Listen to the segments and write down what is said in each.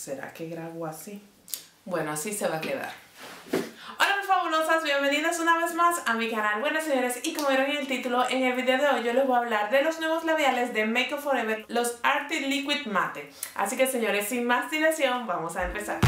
¿Será que grabo así? Bueno, así se va a quedar. Hola mis fabulosas, bienvenidas una vez más a mi canal. Buenas señores, y como vieron en el título, en el video de hoy yo les voy a hablar de los nuevos labiales de Make Up Forever, los Arctic Liquid Matte. Así que señores, sin más dilación, vamos a empezar.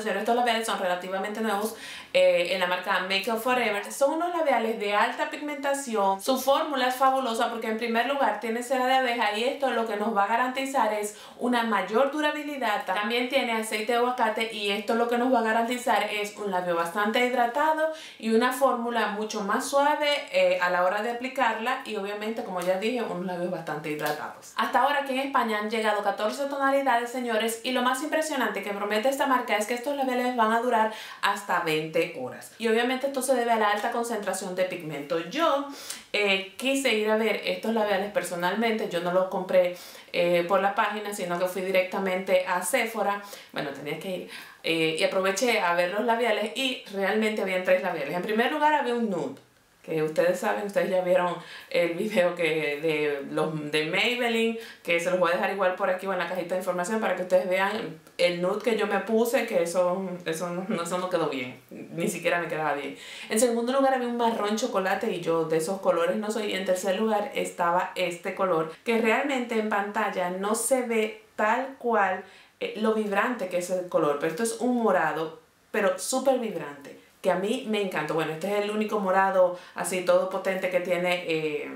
Señores, estos labiales son relativamente nuevos eh, en la marca Make Up Forever. Son unos labiales de alta pigmentación. Su fórmula es fabulosa porque en primer lugar tiene cera de abeja y esto lo que nos va a garantizar es una mayor durabilidad. También tiene aceite de aguacate y esto lo que nos va a garantizar es un labio bastante hidratado y una fórmula mucho más suave eh, a la hora de aplicarla y obviamente, como ya dije, unos labios bastante hidratados. Hasta ahora aquí en España han llegado 14 tonalidades, señores, y lo más impresionante que promete esta marca es que estos labiales van a durar hasta 20 horas. Y obviamente esto se debe a la alta concentración de pigmento. Yo eh, quise ir a ver estos labiales personalmente, yo no los compré eh, por la página, sino que fui directamente a Sephora. Bueno, tenía que ir. Eh, y aproveché a ver los labiales y realmente habían tres labiales. En primer lugar había un nude que ustedes saben, ustedes ya vieron el video que de los de Maybelline, que se los voy a dejar igual por aquí o en la cajita de información para que ustedes vean el nude que yo me puse, que eso, eso, no, eso no quedó bien, ni siquiera me quedaba bien. En segundo lugar había un marrón chocolate y yo de esos colores no soy. Y en tercer lugar estaba este color, que realmente en pantalla no se ve tal cual eh, lo vibrante que es el color, pero esto es un morado, pero súper vibrante que a mí me encantó. Bueno, este es el único morado así todo potente que tiene eh,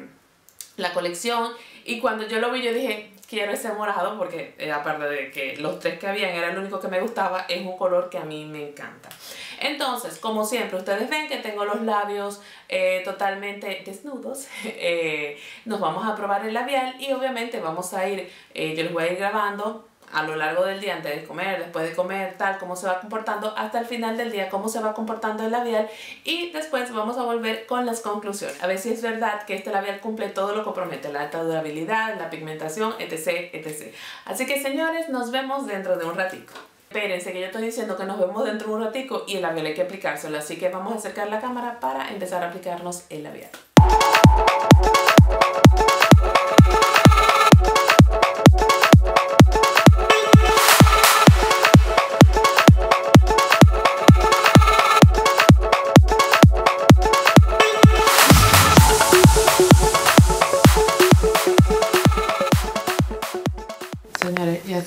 la colección. Y cuando yo lo vi yo dije, quiero ese morado porque eh, aparte de que los tres que habían era el único que me gustaba, es un color que a mí me encanta. Entonces, como siempre, ustedes ven que tengo los labios eh, totalmente desnudos. nos vamos a probar el labial y obviamente vamos a ir, yo les voy a ir grabando a lo largo del día, antes de comer, después de comer, tal, cómo se va comportando, hasta el final del día, cómo se va comportando el labial y después vamos a volver con las conclusiones. A ver si es verdad que este labial cumple todo lo que promete, la alta durabilidad, la pigmentación, etc, etc. Así que señores, nos vemos dentro de un ratico. Espérense que yo estoy diciendo que nos vemos dentro de un ratico y el labial hay que aplicárselo, así que vamos a acercar la cámara para empezar a aplicarnos el labial.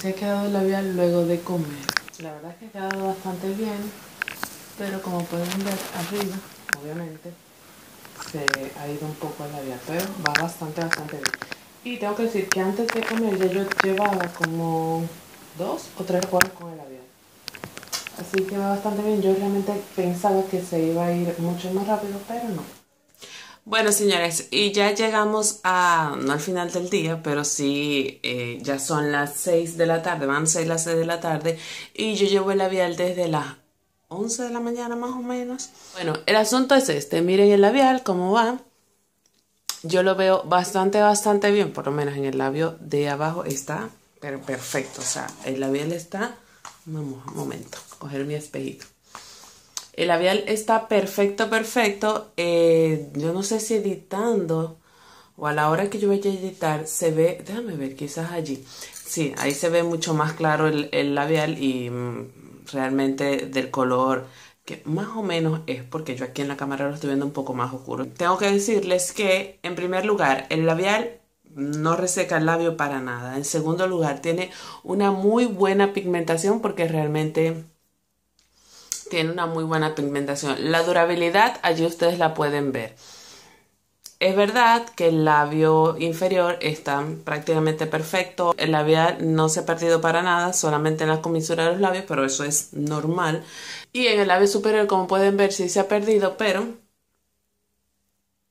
Ha quedado el labial luego de comer. La verdad es que ha quedado bastante bien, pero como pueden ver arriba, obviamente, se ha ido un poco el labial, pero va bastante, bastante bien. Y tengo que decir que antes de comer ya yo llevaba como dos o tres horas con el labial. Así que va bastante bien. Yo realmente pensaba que se iba a ir mucho más rápido, pero no. Bueno, señores, y ya llegamos a, no al final del día, pero sí, eh, ya son las 6 de la tarde, van a ser las 6 de la tarde, y yo llevo el labial desde las 11 de la mañana más o menos. Bueno, el asunto es este, miren el labial, cómo va. Yo lo veo bastante, bastante bien, por lo menos en el labio de abajo está pero perfecto, o sea, el labial está, vamos, un momento, coger mi espejito. El labial está perfecto, perfecto. Eh, yo no sé si editando o a la hora que yo vaya a editar se ve, déjame ver, quizás allí. Sí, ahí se ve mucho más claro el, labial y mm, realmente del color que más o menos es porque yo aquí en la cámara lo estoy viendo un poco más oscuro. Tengo que decirles que en primer lugar el labial no reseca el labio para nada. En segundo lugar tiene una muy buena pigmentación porque realmente tiene una muy buena pigmentación. La durabilidad, allí ustedes la pueden ver. Es verdad que el labio inferior está prácticamente perfecto, el labial no se ha perdido para nada, solamente en las comisuras de los labios, pero eso es normal. Y en el labio superior, como pueden ver, sí se ha perdido, pero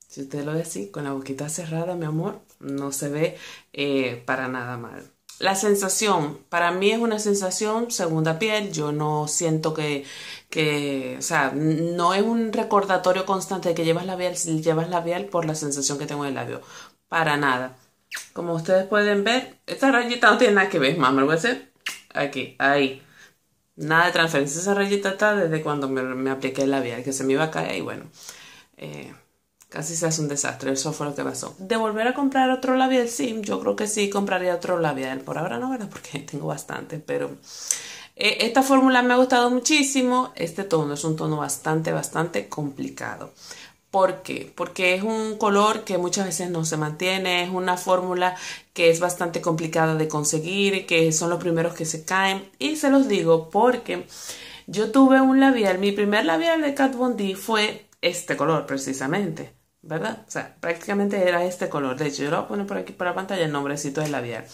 si usted lo ve así, con la boquita cerrada, mi amor, no se ve eh, para nada mal. La sensación, para mí es una sensación segunda piel, yo no siento que, que, o sea, no es un recordatorio constante de que llevas labial, llevas labial por la sensación que tengo en el labio, para nada. Como ustedes pueden ver, esta rayita no tiene nada que ver, más me lo voy a hacer aquí, ahí. Nada de transferencia, esa rayita está desde cuando me, me apliqué el labial, que se me iba a caer y bueno, eh, casi se hace un desastre. Eso fue lo que pasó. ¿De volver a comprar otro labial? Sí, yo creo que sí compraría otro labial. Por ahora no, ¿verdad? Porque tengo bastante, pero... Eh, esta fórmula me ha gustado muchísimo. Este tono es un tono bastante, bastante complicado. ¿Por qué? Porque es un color que muchas veces no se mantiene, es una fórmula que es bastante complicada de conseguir, que son los primeros que se caen. Y se los digo porque yo tuve un labial, mi primer labial de Kat Von D fue este color precisamente, ¿verdad? O sea, prácticamente era este color. De hecho, yo lo voy a poner por aquí por la pantalla el nombrecito del labial.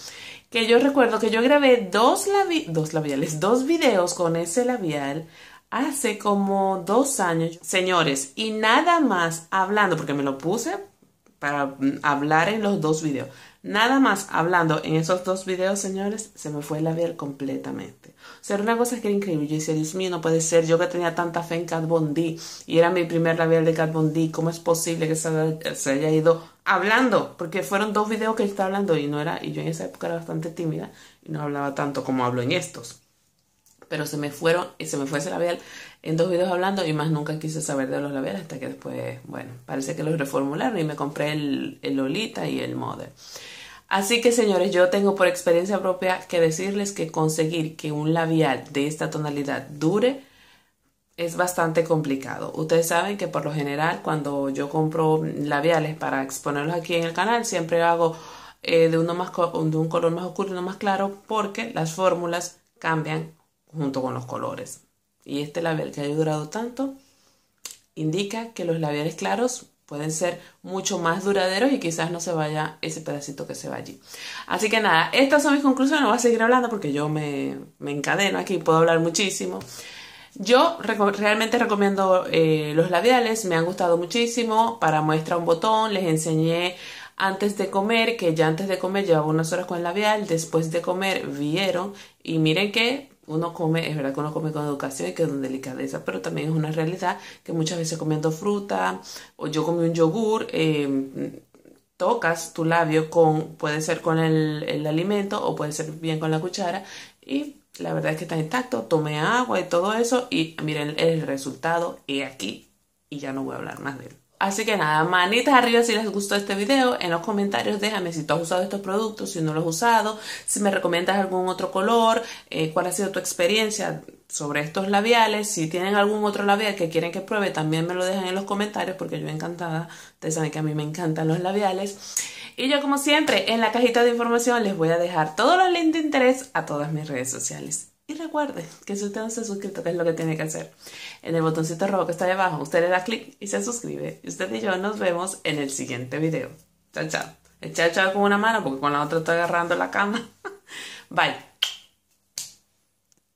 Que yo recuerdo que yo grabé dos, dos labiales, dos videos con ese labial hace como dos años. Señores, y nada más hablando, porque me lo puse para mm, hablar en los dos videos. Nada más hablando en esos dos videos, señores, se me fue el labial completamente. O sea, era una cosa que era increíble. Yo decía, Dios mío, no puede ser. Yo que tenía tanta fe en Kat Von D y era mi primer labial de Kat Von D, ¿cómo es posible que se, haya ido hablando? Porque fueron dos videos que él estaba hablando y no era, y yo en esa época era bastante tímida y no hablaba tanto como hablo en estos. Pero se me fueron, y se me fue ese labial en dos videos hablando y más nunca quise saber de los labiales hasta que después, bueno, parece que los reformularon y me compré el, el Lolita y el Mother. Así que señores, yo tengo por experiencia propia que decirles que conseguir que un labial de esta tonalidad dure es bastante complicado. Ustedes saben que por lo general cuando yo compro labiales para exponerlos aquí en el canal siempre hago eh, de, uno más de un color más oscuro y uno más claro porque las fórmulas cambian junto con los colores. Y este labial que haya durado tanto indica que los labiales claros pueden ser mucho más duraderos y quizás no se vaya ese pedacito que se va allí. Así que nada, estas son mis conclusiones, no voy a seguir hablando porque yo me, encadeno aquí, puedo hablar muchísimo. Yo realmente recomiendo eh, los labiales, me han gustado muchísimo. Para muestra un botón, les enseñé antes de comer, que ya antes de comer llevaba unas horas con el labial, después de comer vieron y miren que uno come, es verdad que uno come con educación y con delicadeza, pero también es una realidad que muchas veces comiendo fruta o yo comí un yogur, eh, tocas tu labio con, puede ser con el, el, alimento o puede ser bien con la cuchara y la verdad es que está intacto, tomé agua y todo eso y miren el resultado y aquí y ya no voy a hablar más de él. Así que nada, manitas arriba si les gustó este video. En los comentarios déjame si tú has usado estos productos, si no los has usado, si me recomiendas algún otro color, eh, cuál ha sido tu experiencia sobre estos labiales. Si tienen algún otro labial que quieren que pruebe, también me lo dejan en los comentarios porque yo encantada. Ustedes saben que a mí me encantan los labiales. Y yo como siempre, en la cajita de información les voy a dejar todos los links de interés a todas mis redes sociales. Y recuerde que si usted no se ha suscrito, ¿qué es lo que tiene que hacer? En el botoncito rojo que está ahí abajo, usted le da clic y se suscribe. Y usted y yo nos vemos en el siguiente video. Chao, chao. El chao chao con una mano porque con la otra estoy agarrando la cama. Bye.